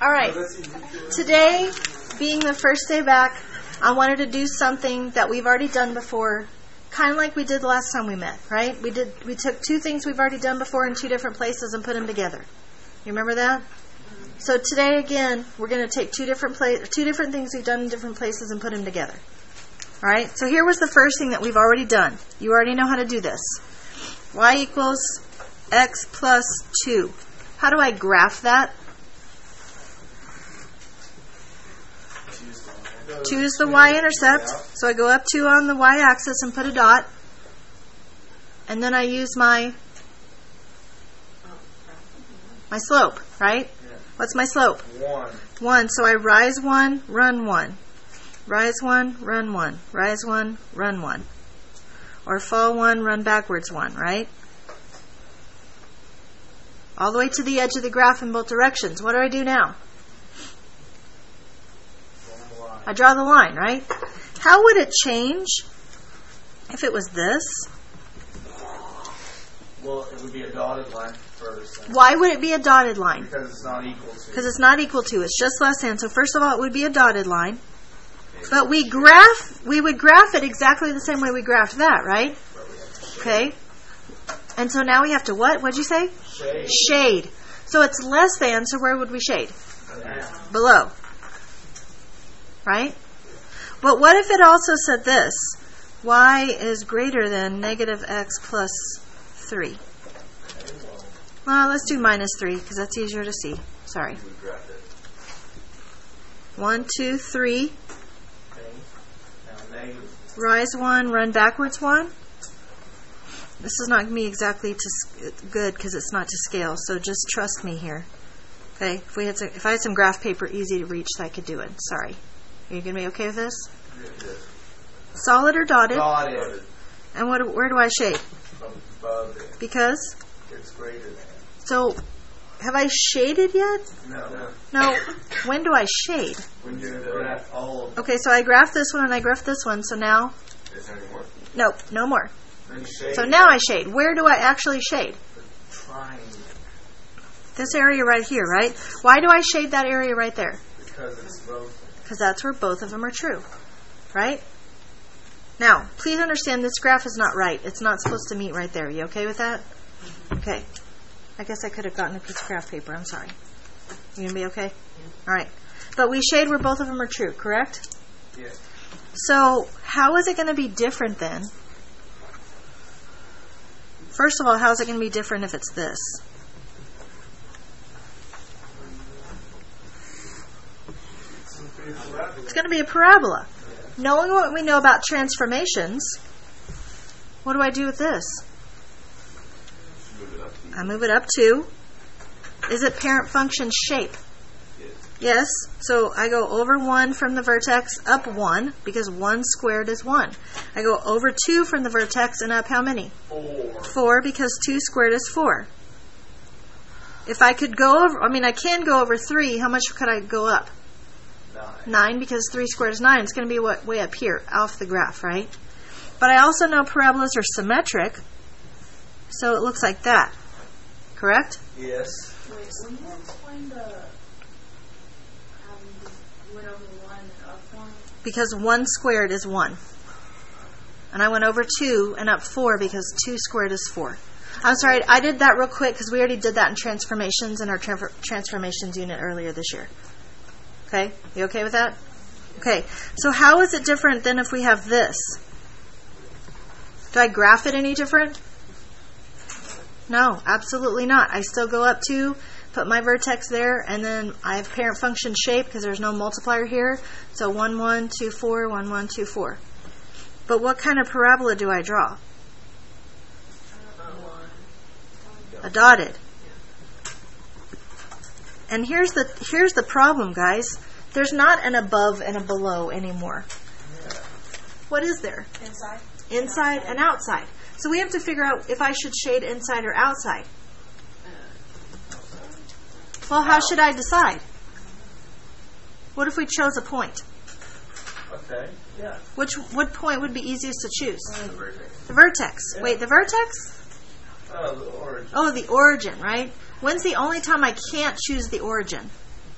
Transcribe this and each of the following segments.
All right. Today, being the first day back, I wanted to do something that we've already done before, kind of like we did the last time we met, right? We did we took two things we've already done before in two different places and put them together. You remember that? So today again, we're going to take two different pla- two different things we've done in different places and put them together. All right? So here was the first thing that we've already done. You already know how to do this. y equals x plus 2. How do I graph that? Choose the y-intercept. So I go up 2 on the y-axis and put a dot. And then I use my my slope, right? What's my slope? One. 1. So I rise 1, run 1. Rise 1, run 1. Rise 1, run 1. Or fall 1, run backwards 1, right? All the way to the edge of the graph in both directions. What do I do now? One line. I draw the line, right? How would it change if it was this? Well, it would be a dotted line first. Why would it be a dotted line? Because it's not equal to. Because it's not equal to. It's just less than. So first of all, it would be a dotted line. But we graph, we would graph it exactly the same way we graphed that, right? Okay. And so now we have to what? What'd you say? Shade. Shade. So it's less than, so where would we shade? Yeah. Below. Right? But what if it also said this? y is greater than negative x plus 3. Well, let's do minus 3 because that's easier to see. Sorry. One, two, three. Okay. Now negative. Rise one, run backwards one. This is not going to be exactly to good because it's not to scale. So just trust me here. Okay. If we had some, if I had some graph paper easy to reach, I could do it. Sorry. Are you going to be okay with this? Solid or dotted? Dotted. And what? Where do I shade? Above it. Because. It's greater than. So, have I shaded yet? No. No. when do I shade? When you graph all of Okay, so I graphed this one and I graphed this one. So now, Is there any more? nope, no more. So now I shade. Where do I actually shade? This area right here, right? Why do I shade that area right there? Because it's both. Because that's where both of them are true, right? Now, please understand this graph is not right. It's not supposed to meet right there. You okay with that? Okay. I guess I could have gotten a piece of graph paper. I'm sorry. You gonna be okay? All right. But we shade where both of them are true, correct? Yes. So, how is it going to be different then? First of all, how is it going to be different if it's this? It's going to be a parabola. Knowing what we know about transformations, what do I do with this? I move it up to. Is it parent function shape? Yes. So I go over 1 from the vertex, up 1, because 1 squared is 1. I go over 2 from the vertex and up how many? Four. 4, because 2 squared is 4. If I could go over, I mean, I can go over 3, how much could I go up? Nine. because 3 squared is 9. It's going to be what, way up here, off the graph, right? But I also know parabolas are symmetric, so it looks like that. Correct? Yes. Wait, will you explain the having you went over one and up one? because 1 squared is 1. And I went over 2 and up 4 because 2 squared is 4. I'm sorry, I did that real quick because we already did that in transformations in our transfer- transformations unit earlier this year. Okay? You okay with that? Okay. So how is it different than if we have this? Do I graph it any different? No, absolutely not. I still go up 2, put my vertex there, and then I have parent function shape because there's no multiplier here. So 1, 1, 2, 4, 1, 1, 2, 4. But what kind of parabola do I draw? Uh, A dotted. And here's the here's the problem, guys. There's not an above and a below anymore. What is there? Inside? Inside and outside. So we have to figure out if I should shade inside or outside. Well, how should I decide? What if we chose a point? Okay. Yeah. Which what point would be easiest to choose? The vertex. The vertex. Yeah. Wait, the vertex? Oh, the origin. Oh, the origin, right? When's the only time I can't choose the origin?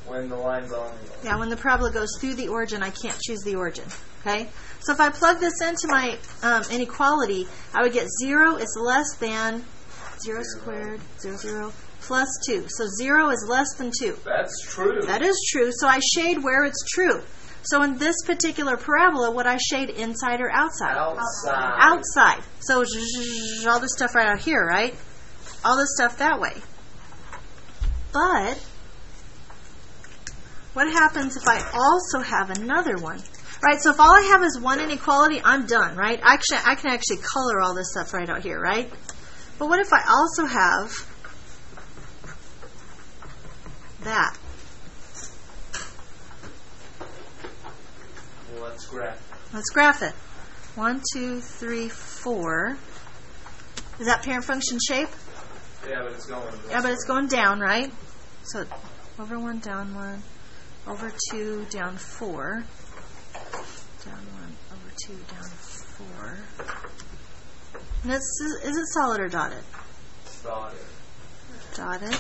When the line's on Yeah, when the parabola goes through the origin, I can't choose the origin. Okay? So if I plug this into my um, inequality, I would get 0 is less than 0 squared, 0, 0, plus 2. So 0 is less than 2. That's true. That is true. So I shade where it's true. So in this particular parabola, would I shade inside or outside? outside. Outside. So zzzz, all this stuff right out here, right? All this stuff that way. But what happens if I also have another one? Right, so if all I have is one inequality, I'm done, right? Actually, I can actually color all this stuff right out here, right? But what if I also have that? Well, let's graph. Let's graph it. One, two, three, four. Is that parent function shape? Yeah, but it's going. Yeah, but it's going down, right? So over one, down one, over two, down four, down one, over two, down four. And is it solid or dotted? Started. Dotted.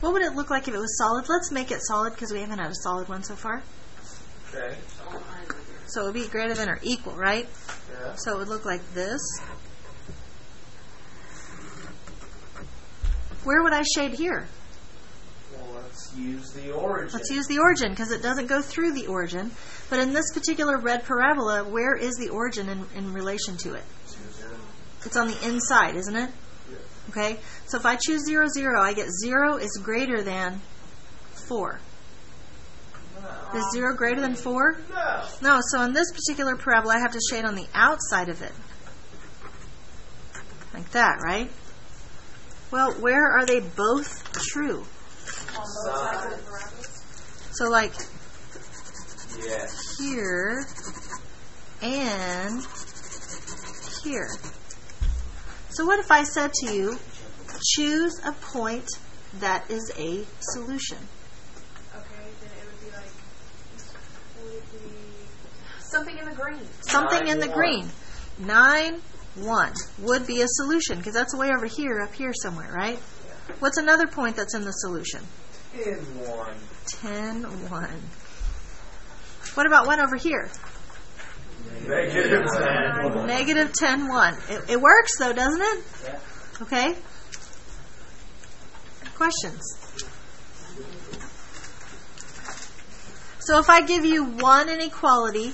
What would it look like if it was solid? Let's make it solid because we haven't had a solid one so far. Okay. So it would be greater than or equal, right? Yeah. So it would look like this. Where would I shade here? Well, let's use the origin. Let's use the origin because it doesn't go through the origin. But in this particular red parabola, where is the origin in, in relation to it? It's on the inside, isn't it? Okay? So if I choose 0, 0, I get 0 is greater than 4. Is 0 greater than 4? No. No, so in this particular parabola, I have to shade on the outside of it. Like that, right? Well, where are they both true? Side. So, like Yes. here and here. So, what if I said to you, choose a point that is a solution? Okay, then it would be like, would be something in the green? Something in the Nine, green. 9, 1 would be a solution because that's way over here, up here somewhere, right? What's another point that's in the solution? In one. 10, 1. What about 1 over here? Negative ten. Negative 10, 1. It, it works though, doesn't it? Yeah. Okay? Questions? So if I give you one inequality,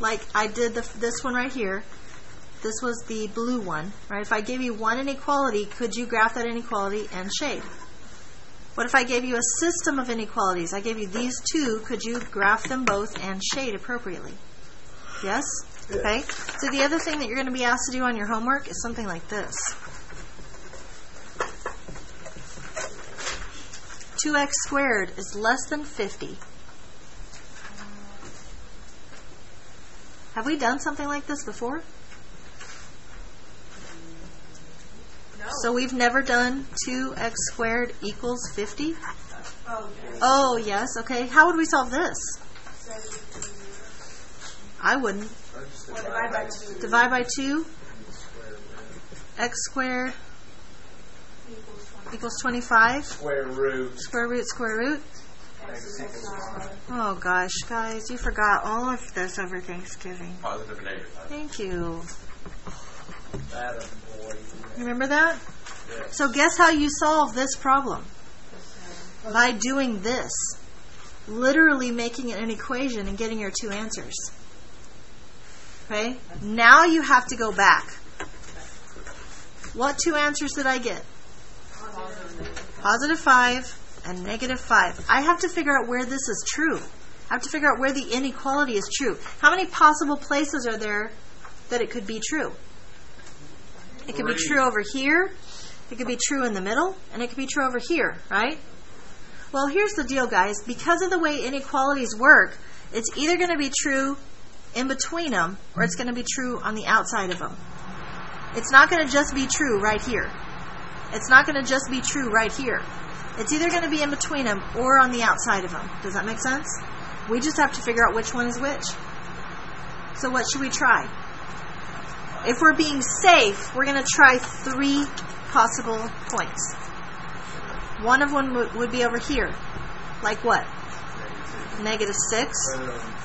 like I did the, this one right here, this was the blue one, right? If I gave you one inequality, could you graph that inequality and shade? What if I gave you a system of inequalities? I gave you these two, could you graph them both and shade appropriately? Yes? Okay. So the other thing that you're going to be asked to do on your homework is something like this. 2x squared is less than 50. Have we done something like this before? So we've never done 2x squared equals 50? Oh, Oh, yes. Okay. How would we solve this? I wouldn't. Divide by two Divide by 2, x squared equals 25. Square root. Square root, square root. X equals one. Oh gosh, guys, you forgot all of this over Thanksgiving. Positive and negative. Thank you. That a boy. Remember that? Yes. So guess how you solve this problem? By doing this. Literally making it an equation and getting your two answers. Okay? Now you have to go back. What two answers did I get? Positive 5 and negative 5. I have to figure out where this is true. I have to figure out where the inequality is true. How many possible places are there that it could be true? It could be true over here, it could be true in the middle, and it could be true over here, right? Well, here's the deal, guys. Because of the way inequalities work, it's either going to be true in between them or it's going to be true on the outside of them. It's not going to just be true right here. It's not going to just be true right here. It's either going to be in between them or on the outside of them. Does that make sense? We just have to figure out which one is which. So, what should we try? If we're being safe, we're going to try three possible points. One of them would, be over here. like what? Negative 6.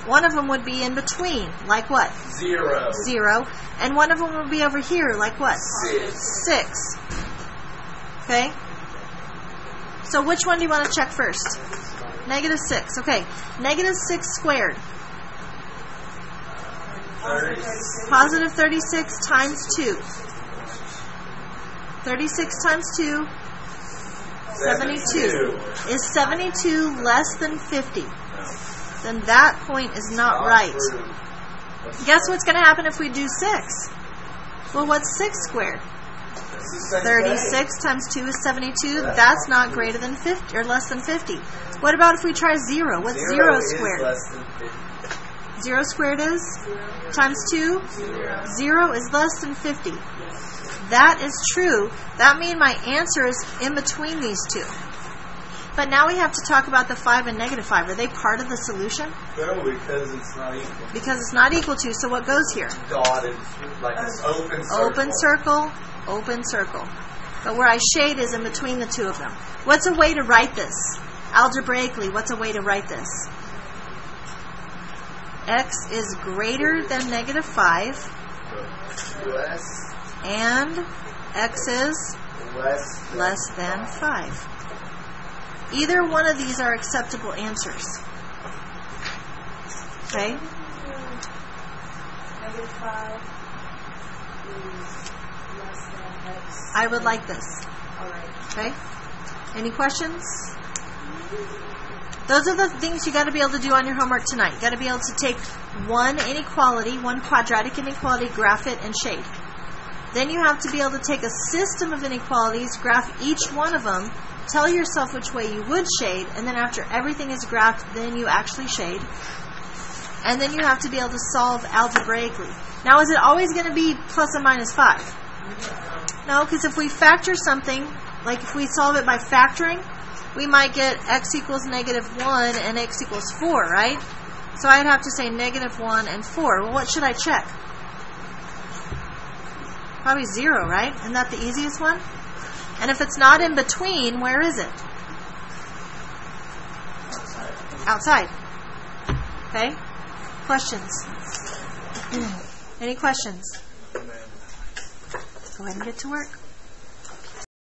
One of them would be in between, like what? Zero. 0. And one of them would be over here, like what? Six. 6. Okay? So which one do you want to check first? Negative 6. Okay. Negative 6 squared. Thirty. Positive 36 times 2. 36 times 2, 72. Is 72 less than 50? Then that point is not right. Guess what's going to happen if we do 6? Well, what's 6 squared? It's the same thing. 36 times 2 is 72. That's not greater than 50 or less than 50. What about if we try 0? What's 0 is squared? Less than 50. 0 squared is? Times 2? 0 is less than 50. That is true. That means my answer is in between these two. But now we have to talk about the 5 and negative 5. Are they part of the solution? No, because it's not equal. Because it's not equal to, so what goes here? Dotted, like it's open circle. Open circle, open circle. But where I shade is in between the two of them. What's a way to write this? Algebraically, what's a way to write this? X is greater than negative 5 and x is less, than 5. Either one of these are acceptable answers. Okay? Negative five is less than x. I would like this. Okay? Any questions? Mm-hmm. Those are the things you got to be able to do on your homework tonight. You got to be able to take one inequality, one quadratic inequality, graph it, and shade. Then you have to be able to take a system of inequalities, graph each one of them, tell yourself which way you would shade, and then after everything is graphed, then you actually shade. And then you have to be able to solve algebraically. Now, is it always going to be plus and minus 5? No, because if we factor something, like if we solve it by factoring, we might get x equals negative 1 and x equals 4, right? So I'd have to say negative 1 and 4. Well, what should I check? Probably 0, right? Isn't that the easiest one? And if it's not in between, where is it? Outside. Okay? Questions? Any questions? Go ahead and get to work.